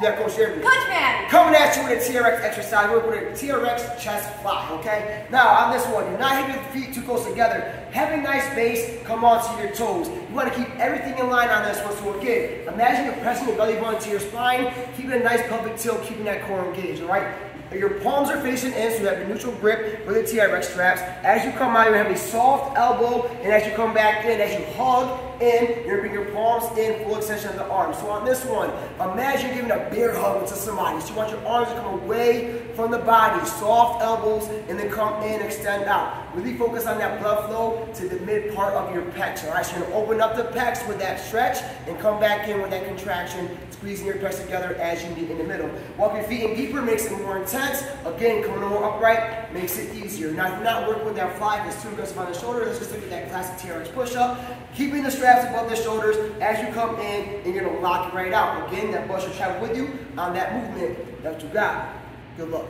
Yeah, Coach Jeremy. Coach Man. Coming at you with a TRX exercise. We're with a TRX chest fly, okay? Now, on this one, you're not hitting your feet too close together. Have a nice base, come onto your toes. You want to keep everything in line on this one. So again, imagine you're pressing your belly button to your spine, keeping a nice pelvic tilt, keeping that core engaged, all right? Your palms are facing in, so you have your neutral grip with the TRX straps. As you come out, gonna have a soft elbow, and as you come back in, as you hug in, you're gonna bring your palms in, full extension of the arms. So on this one, imagine giving a bear hug to somebody. So you want your arms to come away from the body, soft elbows, and then come in, extend out. Really focus on that blood flow to the mid part of your pecs, all right? So you're gonna open up the pecs with that stretch and come back in with that contraction, squeezing your pecs together as you meet in the middle. Walk your feet in deeper makes it more intense intense. Again, coming more upright makes it easier. Now, if you're not working with that fly, it's too aggressive on the shoulder, let's just look at that classic TRX push-up. Keeping the straps above the shoulders as you come in, and you're gonna lock it right out. Again, that bus should travel with you on that movement that you got. Good luck.